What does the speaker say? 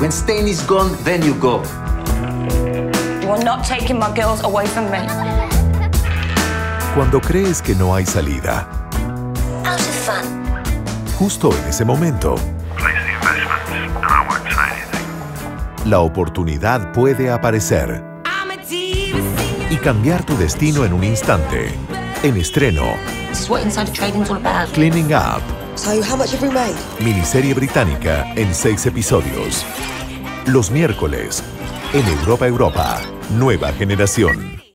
When Stain is gone, then you go. You are not taking my girls away from me. Cuando crees que no hay salida, Out of fun. justo en ese momento, Place the investments and I won't say anything. la oportunidad puede aparecer y cambiar tu destino en un instante. En estreno, This is what insider trading's all about. Cleaning Up, Miniserie británica en seis episodios. Los miércoles, en Europa Europa, nueva generación.